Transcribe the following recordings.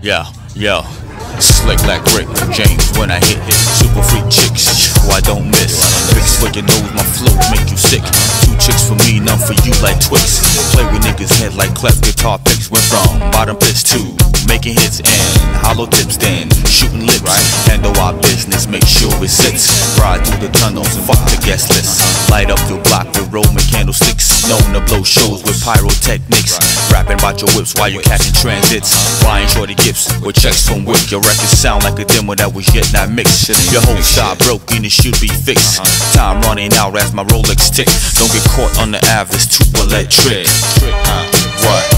Yeah, yeah. Slick like Rick James when I hit hit super freak chicks. Who I don't miss. Fix for your nose, my flow make you sick. Two chicks for me, none for you like Twix. Play with niggas head like cleft guitar picks. Went from bottom pitch to making hits and hollow tips then shooting lips. Handle our business, make sure it sits. Ride through the tunnels, fuck the guest list. Light up your block with Roman candlesticks. Known to blow shows with pyrotechnics. Rapping about your whips while you're catching transits. Buying shorty gifts with checks from Wick. Your records sound like a demo that was yet not mixed. Your whole style broken, it should be fixed. Time running out as my Rolex tick. Don't get caught on the Ave, it's too electric. Uh, what?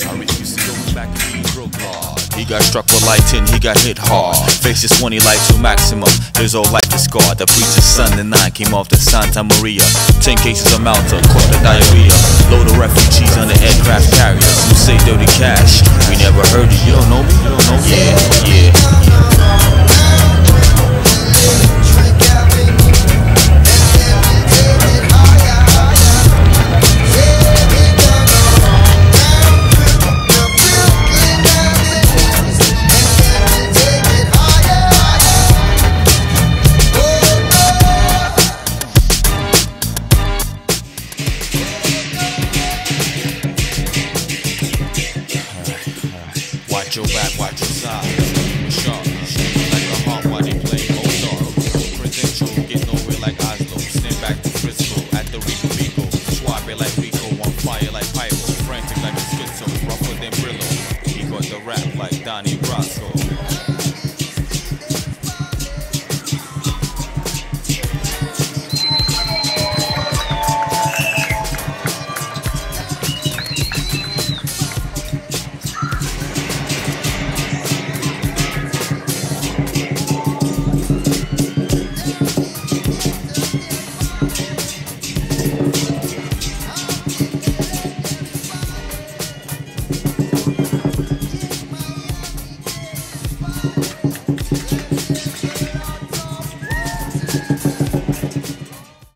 He got struck with lightning, he got hit hard. Faces 20 light to maximum. His whole life is scarred. The preacher's son, the nine, came off the Santa Maria. Ten cases of Malta, caught the diarrhea. Load of refugees on the aircraft carriers who say dirty cash. We never heard it. your back, watch